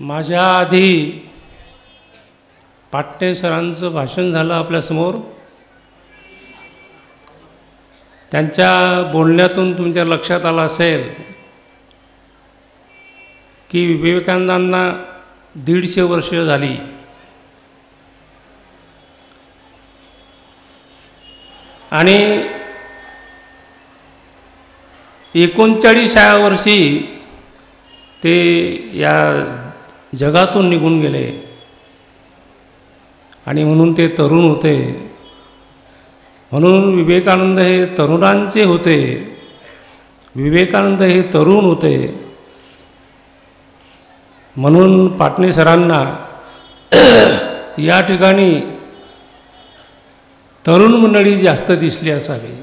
माझ्या आधी पाटणे सरांचं भाषण झालं आपल्यासमोर त्यांच्या बोलण्यातून तुमच्या लक्षात आलं असेल की विवेकानंदांना दीडशे वर्ष झाली. आणि एकोणचाळीसाव्या वर्षी ते या जगातून निघून गेले. आणि म्हणून ते तरुण होते. म्हणून विवेकानंद हे तरुणांचे होते. विवेकानंद हे तरुण होते. म्हणून पाटणे सरांना या ठिकाणी तरुण मंडळी जास्त दिसली असावी.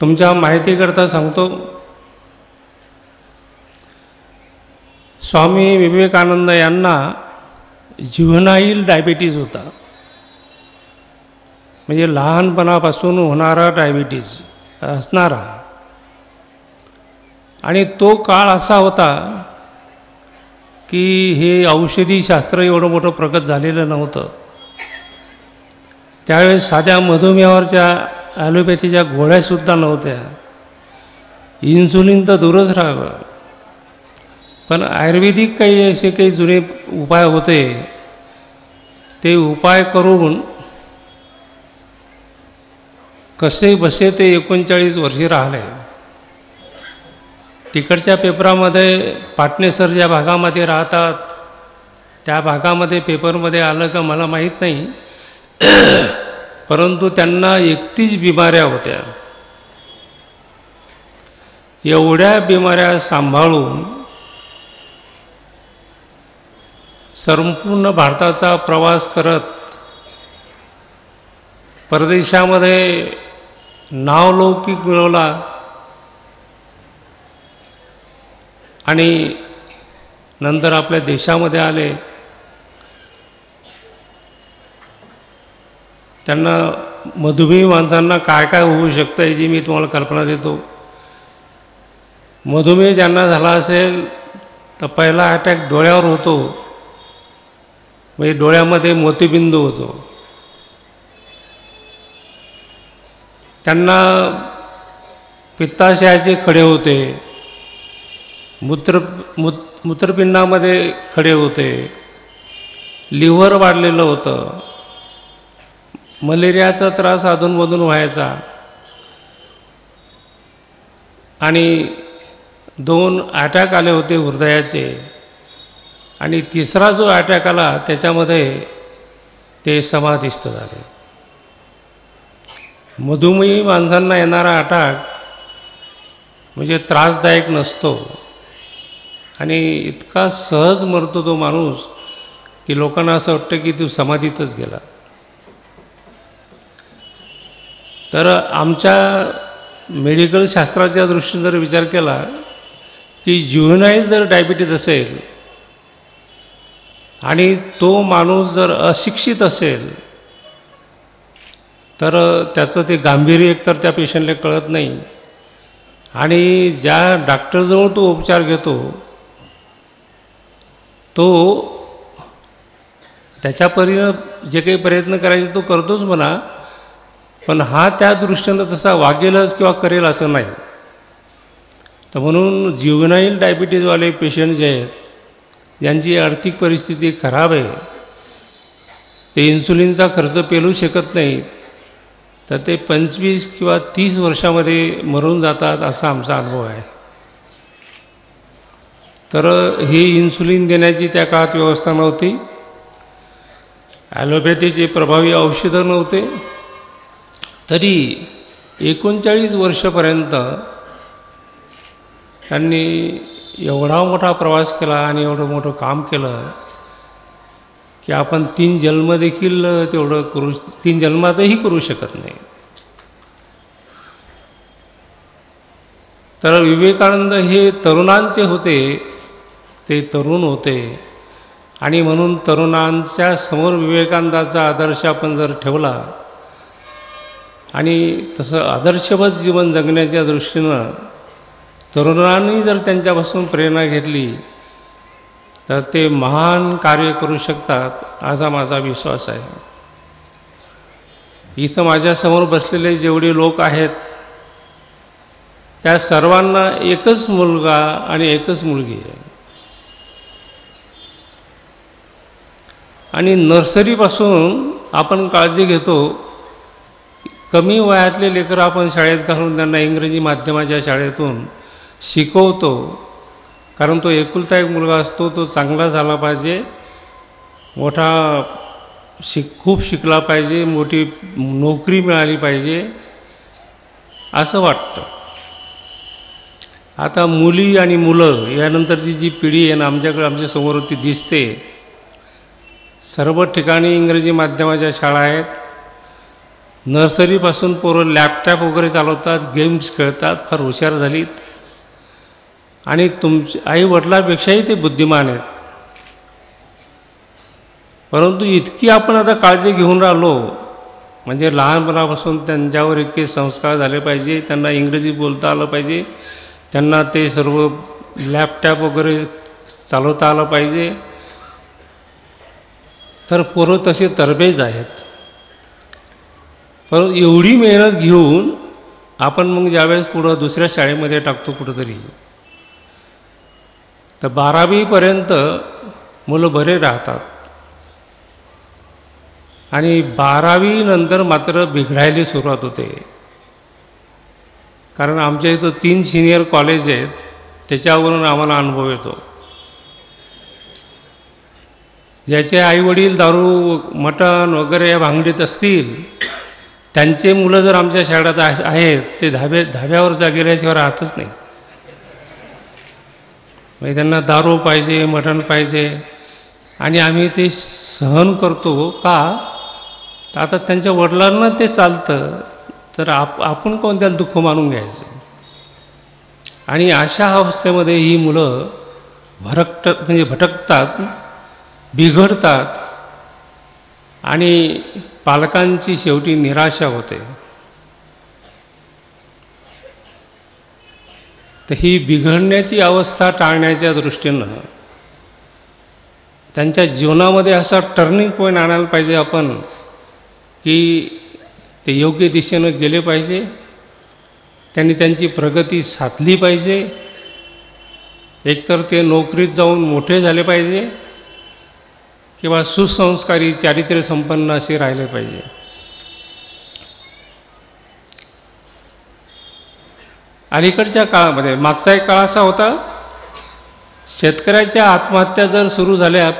तुमच्या माहितीकरता सांगतो स्वामी विवेकानंद यांना जीवनाईल डायबिटीज होता. म्हणजे लहानपणापासून होणारा डायबिटीज असणारा. आणि तो काळ असा होता की हे औषधी शास्त्र एवढं मोठं प्रगत झालेलं नव्हतं. त्यावेळेस साध्या मधुमेहावरच्या ॲलोपॅथीच्या गोळ्यासुद्धा नव्हत्या. इन्सुलिन तर दूरच राहावं. पण आयुर्वेदिक काही असे काही जुने उपाय होते ते उपाय करून कसे बसे ते एकोणचाळीस वर्षी राहिले. तिकडच्या पेपरामध्ये पाटणे सर ज्या भागामध्ये राहतात त्या भागामध्ये पेपरमध्ये आलं का मला माहीत नाही. परंतु त्यांना एकतीस बिमाऱ्या होत्या. एवढ्या बिमाऱ्या सांभाळून संपूर्ण भारताचा प्रवास करत परदेशामध्ये नावलौकिक मिळवला आणि नंतर आपल्या देशामध्ये आले त्यांना मधुमेही माणसांना काय काय होऊ शकतं याची मी तुम्हाला कल्पना देतो. मधुमेह ज्यांना झाला असेल तर पहिला अटॅक डोळ्यावर होतो. म्हणजे डोळ्यामध्ये मोतीबिंदू होतो. त्यांना पित्ताशयाचे खडे होते. मूत्र मूत मूत्रपिंडामध्ये खडे होते. लिव्हर वाढलेलं होतं. मलेरियाचा त्रास अधूनमधून व्हायचा. आणि दोन अटॅक आले होते हृदयाचे. आणि तिसरा जो अटॅक आला त्याच्यामध्ये ते समाधिस्थ झाले. मधुमेही माणसांना येणारा अटॅक म्हणजे त्रासदायक नसतो. आणि इतका सहज मरतो तो माणूस की लोकांना असं वाटतं की तो समाधीतच गेला. तर आमच्या मेडिकल शास्त्राच्या दृष्टीने जर विचार केला की जुहनाईल जर डायबिटीज असेल आणि तो माणूस जर अशिक्षित असेल तर त्याचं ते गांभीर्य एकतर त्या पेशंटला कळत नाही. आणि ज्या डॉक्टरजवळ तो उपचार घेतो तो त्याच्या परीनं जे काही प्रयत्न करायचे तो करतोच म्हणा पण हा त्या दृष्टीनं तसा वागेलच किंवा करेल असं नाही. तर म्हणून जीवनाईल डायबिटीजवाले पेशंट जे आहेत ज्यांची आर्थिक परिस्थिती खराब आहे ते इन्सुलिनचा खर्च पेलू शकत नाहीत तर ते पंचवीस किंवा तीस वर्षामध्ये मरून जातात असा आमचा अनुभव आहे. तर ही इन्सुलिन देण्याची त्या काळात व्यवस्था नव्हती. ॲलोपॅथीचे प्रभावी औषधं नव्हते. तरी एकोणचाळीस वर्षापर्यंत त्यांनी एवढा मोठा प्रवास केला आणि एवढं मोठं काम केलं की आपण तीन जन्म देखील तेवढं करू तीन जन्मातही करू शकत नाही. तर विवेकानंद हे तरुणांचे होते ते तरुण होते. आणि म्हणून तरुणांच्या समोर विवेकानंदाचा आदर्श आपण जर ठेवला आणि तसं आदर्शवत जीवन जगण्याच्या दृष्टीनं तरुणांनी जर त्यांच्यापासून प्रेरणा घेतली तर ते महान कार्य करू शकतात असा माझा विश्वास आहे. इथं माझ्यासमोर बसलेले जेवढे लोक आहेत त्या सर्वांना एकच मुलगा आणि एकच मुलगी आहे. आणि नर्सरीपासून आपण काळजी घेतो कमी वयातले लेकरं आपण शाळेत घालून त्यांना इंग्रजी माध्यमाच्या शाळेतून शिकवतो. कारण तो एकुलता एक मुलगा असतो तो चांगला झाला पाहिजे. मोठा शिक खूप शिकला पाहिजे मोठी नोकरी मिळाली पाहिजे असं वाटतं. आता मुली आणि मुलं यानंतरची जी पिढी आहे ना आमच्याकडे आमच्यासमोर ती दिसते. सर्व ठिकाणी इंग्रजी माध्यमाच्या शाळा आहेत. नर्सरीपासून पोरं लॅपटॉप वगैरे चालवतात गेम्स खेळतात फार हुशार झालीत. आणि तुमचे आई वडिलांपेक्षाही ते बुद्धिमान आहेत. परंतु इतकी आपण आता काळजी घेऊन राहिलो म्हणजे लहानपणापासून त्यांच्यावर इतके संस्कार झाले पाहिजे त्यांना इंग्रजी बोलता आलं पाहिजे त्यांना ते सर्व लॅपटॉप वगैरे चालवता आलं पाहिजे. तर पोरं तसे तरबेज आहेत. परंतु एवढी मेहनत घेऊन आपण मग ज्यावेळेस पुढं दुसऱ्या शाळेमध्ये टाकतो कुठंतरी. तर बारावीपर्यंत मुलं बरे राहतात. आणि बारावीनंतर मात्र बिघडायला सुरुवात होते. कारण आमच्या इथं तीन सिनियर कॉलेज आहेत त्याच्यावरून आम्हाला अनुभव येतो. ज्याचे आईवडील दारू मटण वगैरे या भांगडीत असतील त्यांचे मुलं जर आमच्या शाळेत आहेत ते धाब्या धाब्यावर जा गेल्याशिवाय राहतच नाही म्हणजे त्यांना दारू पाहिजे मटण पाहिजे. आणि आम्ही ते सहन करतो हो. का? आता त्यांच्या वडिलांना ते चालतं. तर आप आपण कोण त्याला दुःख मानून घ्यायचं? आणि अशा अवस्थेमध्ये ही मुलं भरकट म्हणजे भटकतात बिघडतात. आणि पालकांची शेवटी निराशा होते. तर ही बिघडण्याची अवस्था टाळण्याच्या दृष्टीनं त्यांच्या जीवनामध्ये असा टर्निंग पॉईंट आणायला पाहिजे आपण की ते योग्य दिशेनं गेले पाहिजे त्यांनी त्यांची प्रगती साधली पाहिजे एकतर ते नोकरीत जाऊन मोठे झाले पाहिजे किंवा सुसंस्कारी चारित्र्य संपन्न असे राहिले पाहिजे. अलीकडच्या काळामध्ये मागचा एक काळ असा होता शेतकऱ्याच्या आत्महत्या जर सुरू झाल्या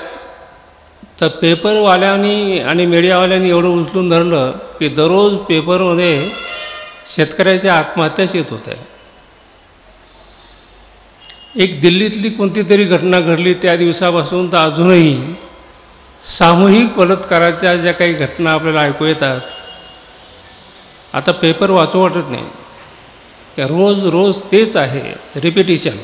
तर पेपरवाल्यांनी आणि मीडियावाल्यांनी एवढं उचलून धरलं की दररोज पेपरमध्ये शेतकऱ्याच्या आत्महत्याच येत होत्या. एक दिल्लीतली कोणती तरी घटना घडली त्या दिवसापासून तर अजूनही सामूहिक बलात्काराच्या ज्या काही घटना आपल्याला ऐकू येतात आता पेपर वाचू वाटत नाही. का रोज रोज तेच आहे रिपिटिशन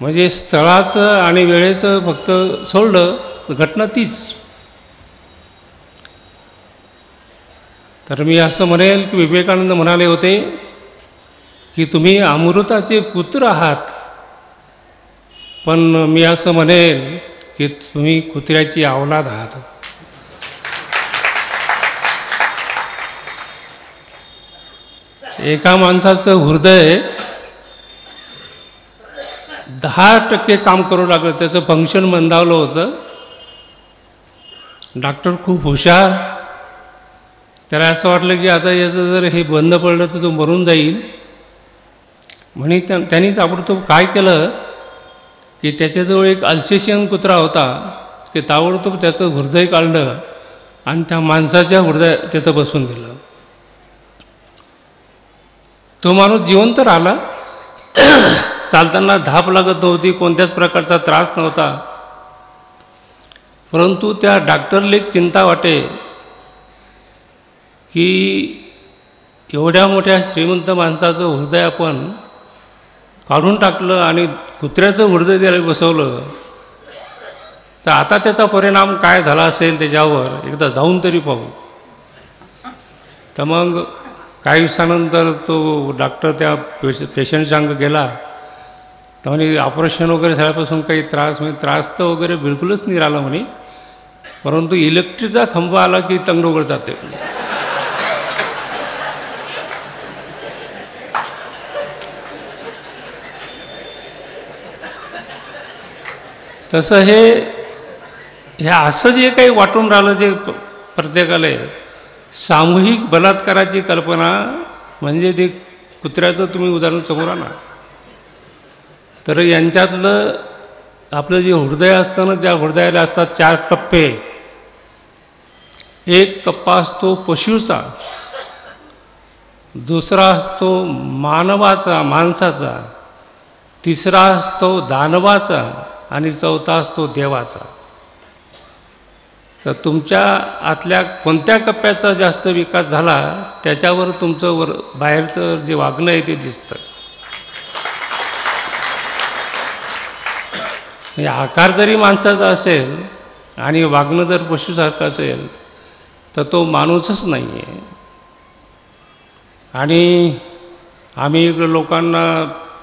म्हणजे स्थळाचं आणि वेळेचं फक्त सोडलं घटना तीच. तर मी असं म्हणेल की विवेकानंद म्हणाले होते की तुम्ही अमृताचे पुत्र आहात. पण मी असं म्हणेल की तुम्ही कुत्र्याची आवलाद आहात. एका माणसाचं हृदय दहा टक्के काम करू लागलं. त्याचं फंक्शन मंदावलं होतं. डॉक्टर खूप हुशार. त्याला असं वाटलं की आता याचं जर हे बंद पडलं तर तो मरून जाईल. म्हणे त्या त्यांनी ताबडतोब काय केलं की त्याच्याजवळ एक अल्सेशियन कुत्रा होता. की ताबडतोब त्याचं हृदय काढलं आणि त्या माणसाच्या हृदय तिथं बसून दिलं. तो माणूस जिवंत राहिला. चालताना धाप लागत नव्हती कोणत्याच प्रकारचा त्रास नव्हता. परंतु त्या डॉक्टरला एक चिंता वाटे की एवढ्या मोठ्या श्रीमंत माणसाचं हृदय आपण काढून टाकलं आणि कुत्र्याचं हृदय द्यायला बसवलं. तर आता त्याचा परिणाम काय झाला असेल त्याच्यावर एकदा जाऊन तरी पाहू. तर मग काही दिवसानंतर तो डॉक्टर त्या पेश पेशंटच्या अंग गेला. तर म्हणे ऑपरेशन वगैरे झाल्यापासून काही त्रास म्हणजे त्रास तर वगैरे बिलकुलच नाही राहिला म्हणे. परंतु इलेक्ट्रिकचा खंबा आला की तंग वगैरे जाते. तसं हे हे असं जे काही वाटून राहिलं जे प्रत्येकाला आहे, सामूहिक बलात्काराची कल्पना म्हणजे ते कुत्र्याचं तुम्ही उदाहरण समोर आणा. तर यांच्यातलं आपलं जे हृदय असतं ना त्या हृदयाला असतात चार कप्पे. एक कप्पा असतो पशूचा दुसरा असतो मानवाचा माणसाचा तिसरा असतो दानवाचा आणि चौथा असतो देवाचा. तर तुमच्या आतल्या कोणत्या कप्प्याचा जास्त विकास झाला त्याच्यावर तुमचं वर बाहेरचं जे वागणं आहे ते दिसतं. म्हणजे आकार जरी माणसाचा असेल आणि वागणं जर पशुसारखं असेल तर तो माणूसच नाही आहे आणि आम्ही इकडं लोकांना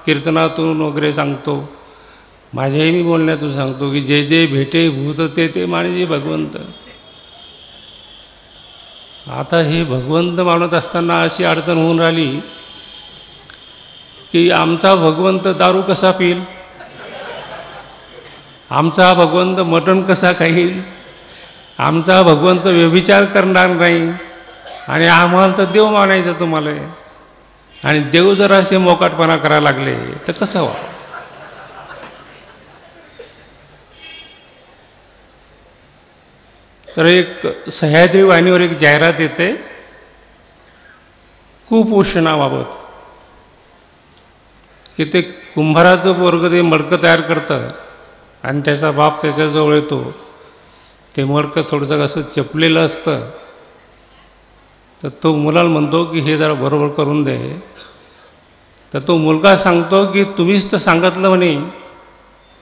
कीर्तनातून वगैरे सांगतो माझ्याही मी बोलण्यातून सांगतो की जे जे भेटे भूत ते ते माने भगवंत. आता हे भगवंत मानत असताना अशी अडचण होऊन राहिली की आमचा भगवंत दारू कसा पिईल? आमचा भगवंत मटण कसा खाईल? आमचा भगवंत व्यभिचार करणार नाही आणि आम्हाला तर देव मानायचं तुम्हाला. आणि देव जर असे मोकाटपणा करायला लागले तर कसं व्हा तर एक सह्याद्री वाहिनीवर एक जाहिरात येते. कुपोषणाबाबत. की ते कुंभाराचं पोरगं ते मडकं तयार करतं आणि त्याचा बाप त्याच्याजवळ येतो. ते मडकं थोडंसं असं चपलेलं असतं. तर तो मुलाला म्हणतो की हे जरा बरोबर करून दे. तर तो मुलगा सांगतो की तुम्हीच तर सांगितलं म्हणे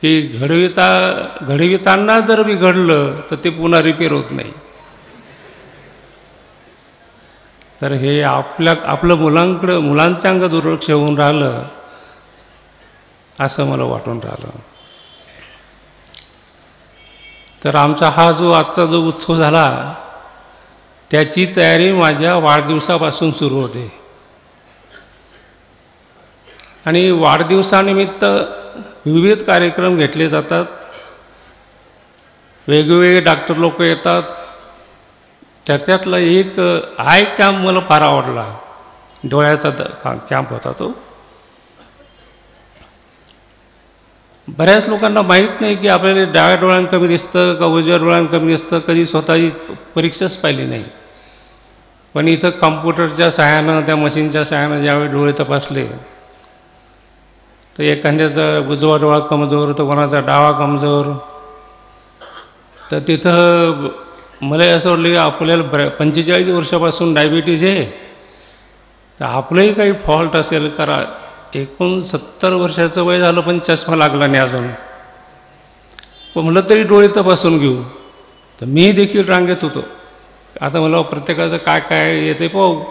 की घडविता घडविताना जर बिघडलं तर ते पुन्हा रिपेअर होत नाही. तर हे आपल्या आपलं मुलांकडं मुलांच्या अंग दुर्लक्ष होऊन राहिलं असं मला वाटून राहिलं. तर आमचा हा जो आजचा जो उत्सव झाला त्याची तयारी माझ्या वाढदिवसापासून सुरू होते. आणि वाढदिवसानिमित्त विविध कार्यक्रम घेतले जातात. वेगवेगळे डॉक्टर लोक येतात. त्याच्यातला एक आय कॅम्प मला फार आवडला. डोळ्याचा द कॅम्प होता तो. बऱ्याच लोकांना माहीत नाही की आपल्याला डाव्या डोळ्यानं कमी दिसतं का उजव्या डोळ्यानं कमी दिसतं. कधी स्वतःची परीक्षाच पाहिली नाही. पण इथं कम्प्युटरच्या सहाय्यानं त्या मशीनच्या सहाय्यानं ज्यावेळी डोळे तपासले तर एखाद्याचा उजवा डोळा कमजोर तर कोणाचा डावा कमजोर. तर तिथं मला असं वाटलं की आपल्याला ब्र पंचेचाळीस वर्षापासून डायबिटीज आहे. तर आपलंही काही फॉल्ट असेल करा. एकूण सत्तर वर्षाचं वय झालं पण चष्मा लागला नाही अजून. पण म्हटलं तरी डोळे तपासून घेऊ. तर मी देखील रांगेत होतो. आता मला प्रत्येकाचं काय काय येते पाहू.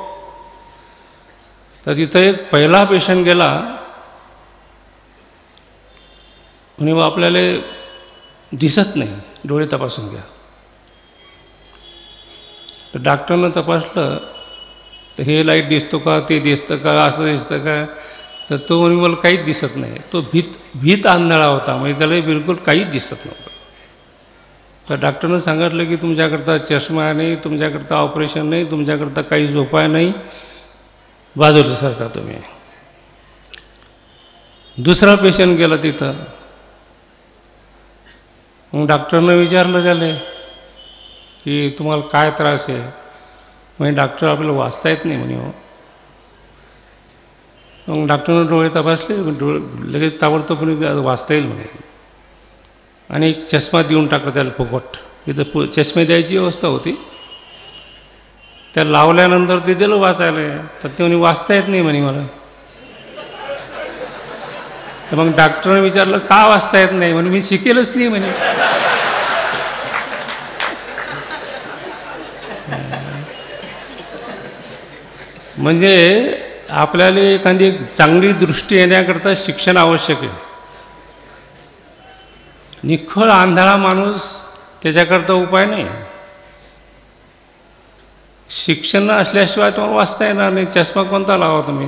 तर तिथं एक पहिला पेशंट गेला. म्हणे मग आपल्याला दिसत नाही. डोळे तपासून घ्या. तर डॉक्टरनं तपासलं तर हे लाइट दिसतो का? ते दिसतं का? असं दिसतं का? तर तो म्हणे मला काहीच दिसत नाही. तो भीत भीत आंधळा होता. म्हणजे त्याला बिलकुल काहीच दिसत नव्हतं. तर डॉक्टरनं सांगितलं की तुमच्याकरता चष्मा नाही तुमच्याकरता ऑपरेशन नाही तुमच्याकरता काहीच उपाय नाही. बाजूला सरका तुम्ही. दुसरा पेशंट गेला तिथं. मग डॉक्टरनं विचारलं त्याला की तुम्हाला काय त्रास आहे? म्हणजे डॉक्टर आपल्याला वाचता येत नाही म्हणे हो. मग डॉक्टरनं डोळे तपासले डोळे लगेच ताबडतोब वाचता येईल म्हणे. आणि एक चष्मा देऊन टाकला त्याला फुकट. इथं पु चष्मे द्यायची व्यवस्था होती. त्या लावल्यानंतर ते दिलं वाचायला. तर ते म्हणे वाचता येत नाही म्हणे मला. तर मग डॉक्टरने विचारलं का वाचता येत नाही? म्हणे मी शिकेलच नाही म्हणे. म्हणजे आपल्याला एखादी चांगली दृष्टी येण्याकरता शिक्षण आवश्यक आहे. निखळ आंधळा माणूस त्याच्याकरता उपाय नाही. शिक्षण असल्याशिवाय तुम्हाला वाचता येणार नाही. चष्मा कोणता लावा तुम्ही?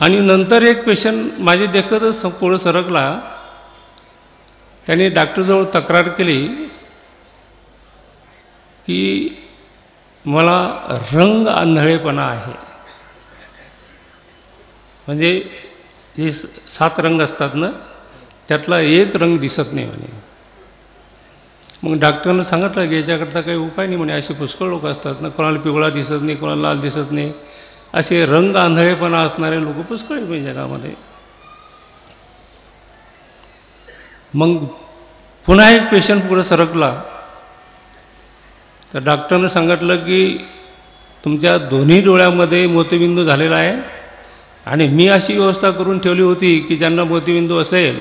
आणि नंतर एक पेशंट माझे देखतच पुढं सरकला. त्याने डॉक्टरजवळ तक्रार केली की मला रंग आंधळेपणा आहे. म्हणजे जे स- सात रंग असतात ना त्यातला एक रंग दिसत नाही म्हणे. मग डॉक्टरनं सांगितलं की याच्याकरता काही उपाय नाही म्हणे असे पुष्कळ लोक असतात ना कोणाला पिवळा दिसत नाही कोणाला लाल दिसत नाही. असे रंग आंधळेपणा असणारे लोक पुष्कळ मी जगामध्ये. मग पुन्हा एक पेशंट पुढे सरकला. तर डॉक्टरनं सांगितलं की तुमच्या दोन्ही डोळ्यामध्ये मोतीबिंदू झालेला आहे आणि मी अशी व्यवस्था करून ठेवली होती की ज्यांना मोतीबिंदू असेल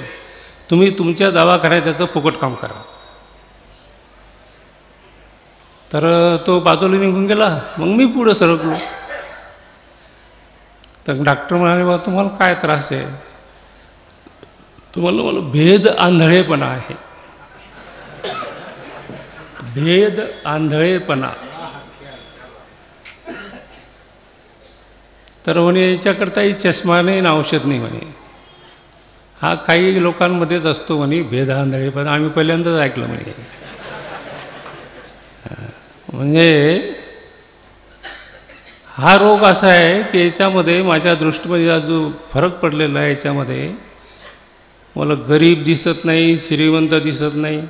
तुम्ही तुमच्या दवाखान्यात त्याचं फुकट काम करा. तर तो बाजूला निघून गेला. मग मी पुढं सरकलो. तर डॉक्टर म्हणाले बाबा तुम्हाला काय त्रास आहे? तुम्हाला मला भेद आंधळेपणा आहे. भेद आंधळेपणा. तर म्हणे याच्याकरताही चष्मा नाही ना औषध नाही म्हणे. हा काही लोकांमध्येच असतो म्हणे भेद आंधळेपणा. आम्ही पहिल्यांदाच ऐकलं म्हणे. म्हणजे हा रोग असा आहे की याच्यामध्ये माझ्या दृष्टीमध्ये हा जो फरक पडलेला आहे याच्यामध्ये मला गरीब दिसत नाही श्रीमंत दिसत नाही.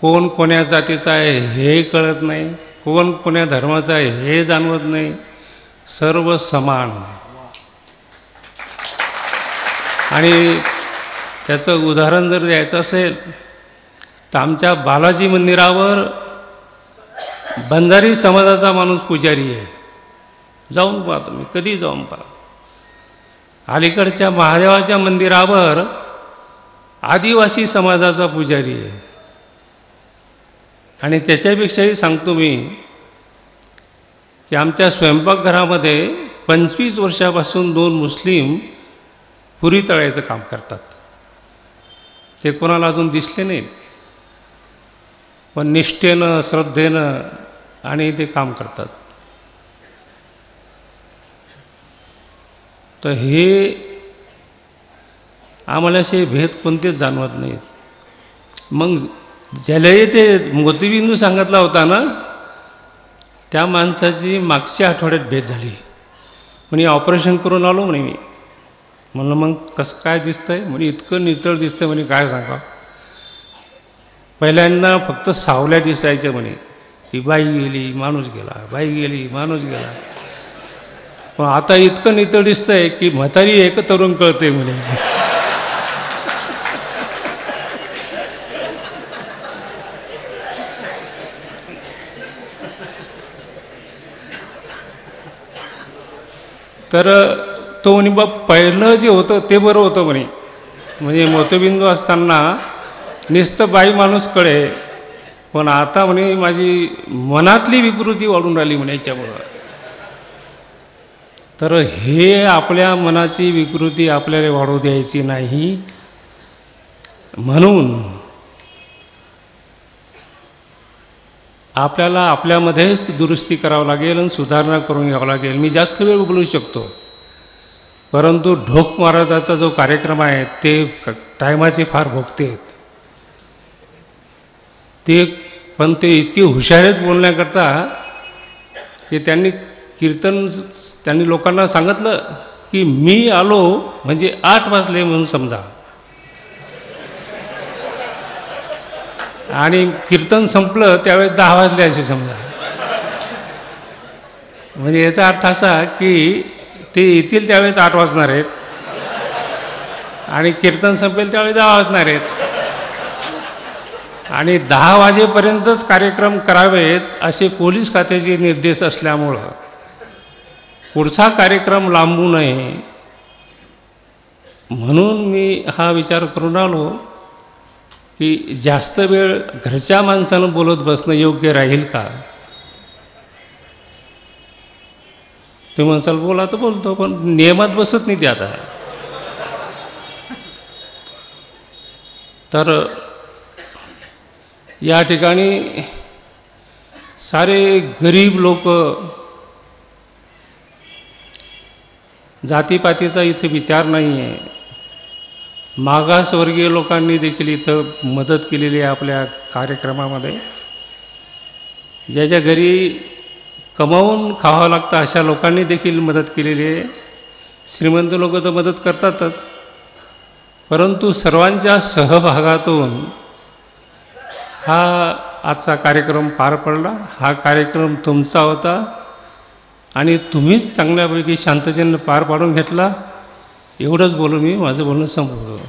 कोण कोण्या जातीचा आहे हे कळत नाही. कोण कोण्या धर्माचा आहे हे जाणवत नाही. सर्व समान. आणि त्याचं उदाहरण जर द्यायचं असेल तर आमच्या बालाजी मंदिरावर बंजारी समाजाचा माणूस पुजारी आहे. जाऊन पहा तुम्ही कधी जाऊन पहा. अलीकडच्या महादेवाच्या मंदिरावर आदिवासी समाजाचा पुजारी आहे. आणि त्याच्यापेक्षाही सांगतो मी की आमच्या स्वयंपाकघरामध्ये पंचवीस वर्षापासून दोन मुस्लिम पुरी तळायचं काम करतात. ते कोणाला अजून दिसले नाही पण निष्ठेनं श्रद्धेनं आणि ते काम करतात. तर हे आम्हाला असे भेद कोणतेच जाणवत नाहीत. मग ज्यालाही ते मोतीबिंदू सांगितला होता ना त्या माणसाची मागच्या आठवड्यात भेट झाली. म्हणे ऑपरेशन करून आलो म्हणे मी. म्हणलं मग कसं काय दिसतंय? म्हणे इतकं नितळ दिसतंय म्हणे काय सांगा? पहिल्यांदा फक्त सावल्या दिसायच्या म्हणे. की बाई गेली माणूस गेला बाई गेली माणूस गेला. पण आता इतकं नितळ दिसतंय की म्हातारी एक तरुण कळते म्हणे. तर तो म्हणे बा पहिलं जे होतं ते बरं होतं म्हणे. म्हणजे मोतबिंदू असताना नुसतं बाई माणूस कळे. पण आता म्हणे माझी मनातली विकृती वाढून राहिली म्हणे याच्यामुळं. तर हे आपल्या मनाची विकृती आपल्याला वाढू द्यायची नाही. म्हणून आपल्याला आपल्यामध्येच दुरुस्ती करावं लागेल आणि सुधारणा करून घ्यावं लागेल. मी जास्त वेळ बोलू शकतो. परंतु ढोक महाराजाचा जो कार्यक्रम आहे ते टायमाचे फार भोगते. आहेत ते पण ते इतके हुशार आहेत बोलण्याकरता की त्यांनी कीर्तन त्यांनी लोकांना सांगितलं की मी आलो म्हणजे आठ वाजले म्हणून समजा. आणि कीर्तन संपलं त्यावेळेस दहा वाजले असे समजा. म्हणजे याचा अर्थ असा की ते येतील त्यावेळेस आठ वाजणार आहेत. आणि कीर्तन संपेल त्यावेळेस दहा वाजणार आहेत. आणि दहा वाजेपर्यंतच कार्यक्रम करावेत असे पोलीस खात्याचे निर्देश असल्यामुळं. पुढचा कार्यक्रम लांबू नये. म्हणून मी हा विचार करून आलो की जास्त वेळ घरच्या माणसानं बोलत बसणं योग्य राहील का? तुम्ही म्हणसाल बोला तर बोलतो पण नियमात बसत नाही ते आता. तर या ठिकाणी सारे गरीब लोक जातीपातीचा इथे विचार नाही आहे मागासवर्गीय लोकांनी देखील इथं मदत केलेली आहे आपल्या कार्यक्रमामध्ये. ज्याच्या घरी कमावून खावं लागतं अशा लोकांनी देखील मदत केलेली आहे. श्रीमंत लोक तर मदत करतातच. परंतु सर्वांच्या सहभागातून हा आजचा कार्यक्रम पार पडला. हा कार्यक्रम तुमचा होता. आणि तुम्हीच चांगल्यापैकी शांततेनं पार पाडून घेतला एवढंच बोलून मी माझं बोलणं संपवतो.